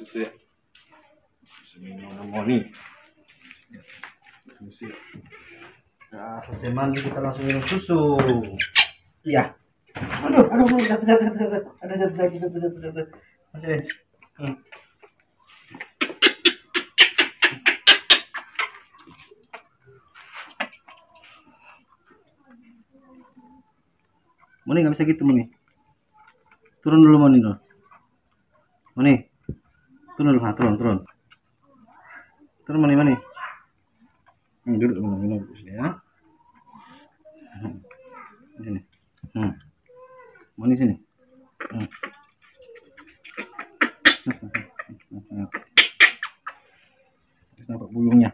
susu ya susu minum moni susu. Nah, selesai mandi kita langsung minum susu. Iya. Aduh, aduh, aduh, jatuh, jatuh, jatuh, jatuh, ada jatuh, jatuh, jatuh, jatuh, jatuh. Masih. Hmm. Moni nggak bisa gitu Moni. Turun dulu Moni dulu. Moni. Turun ha, turun, turun. Turun Moni, Moni. Hmm, duduk dulu sini ya. Hmm. Sini. Hmm. Moni sini. Hmm. Nampak bulunya.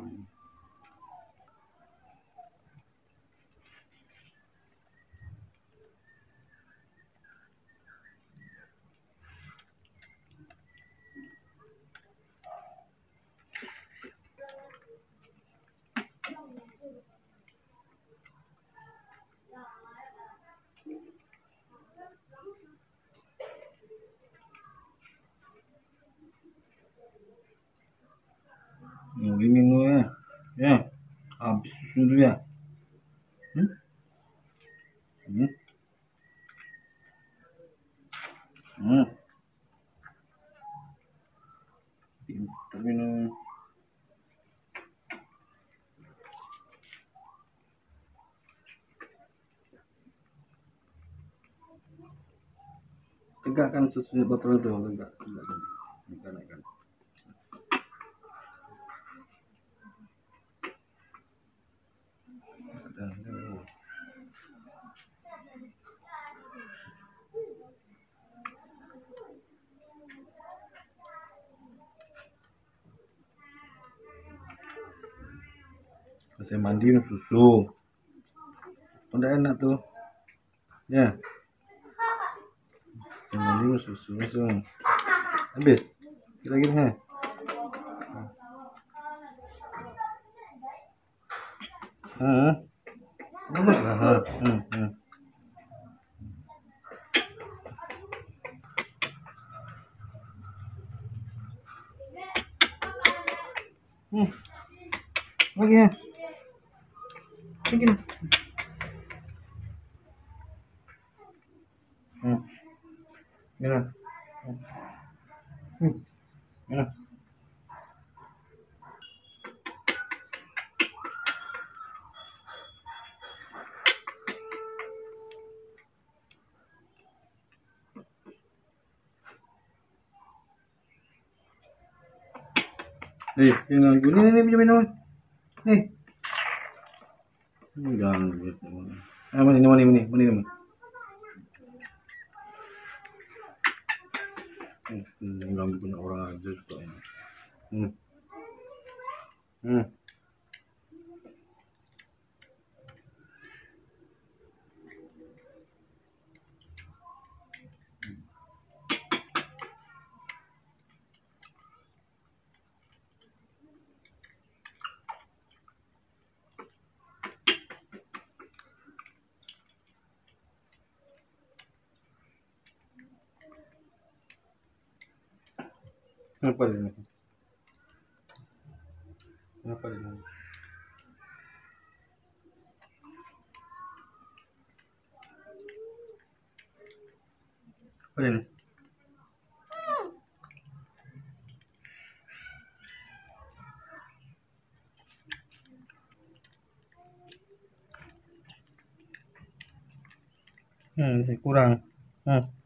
Nah, ini minum ya. Ya. Habis susu dulu ya. Hmm? Hmm. Hmm. Pintar minum. Tegakkan susu botol itu, tegakkan. Tegak, tegakkan. Selesai mandi minum susu. Udah enak tuh. Ya. Selesai mandi minum susu langsung. Habis. Kita gini ha. Hmm. Aha, hmm, hmm. Hmm. Lagi ya. Lagi nih. Hmm. Minum. Hmm. Minum. Nih, minum lagi. Nih, nih, nih, minum, minum. Nih. Ini ganggu. Ah, mana, mana, mana, mana, mana. Hmm, ganggu orang aja ini. Hmm. Hmm. Apa ini? Apa ini? Apa ini? Hmm, masih kurang. Hmm.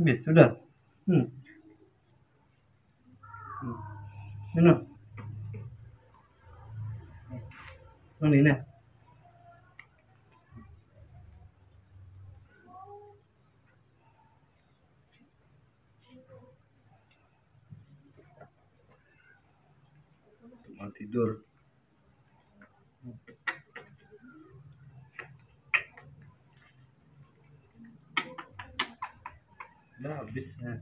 Habis, sudah. Hmm. Hmm. Ano? Ano ini? Mau tidur. Udah habis ya.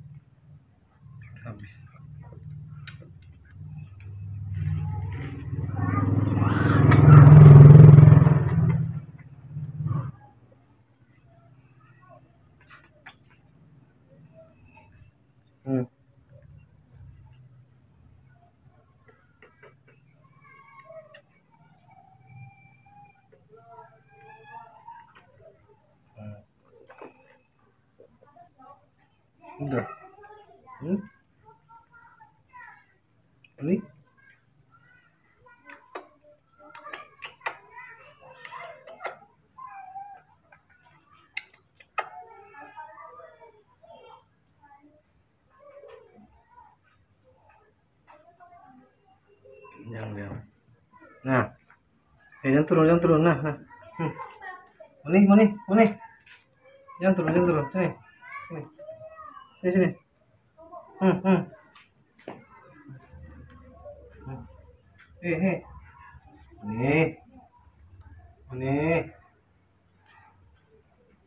Udah. Hmm? Ini? Jangan lihat. Nah. Eh, jangan turun, jangan turun. Nah, nah. Hmm. Mani, mani, mani. Jangan turun, jangan turun. Sini. Sini. Sini, sini. Hmm, hmm. Hmm. Eh, eh. Nih. Nih.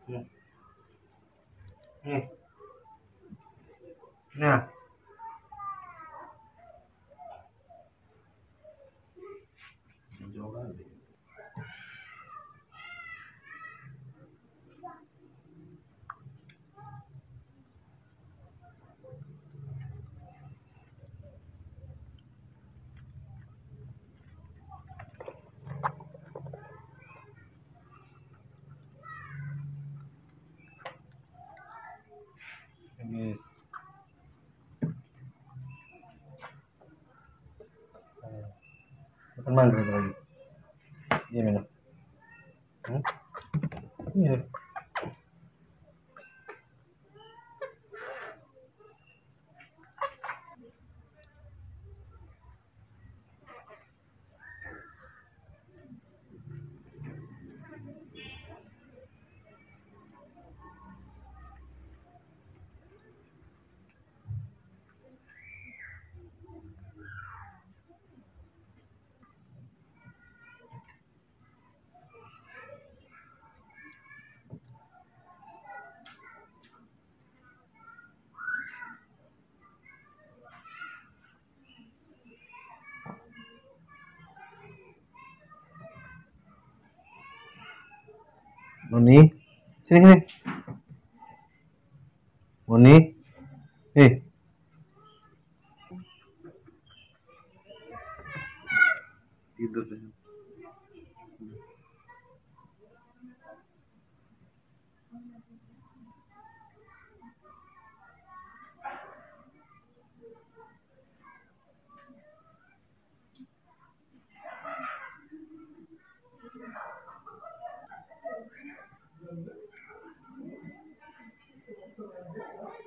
Hmm. Nih. Nah. Makan mangga itu lagi. Iya minum. Hmm? Iya. Sini sini. Moni, eh. Tidur deh.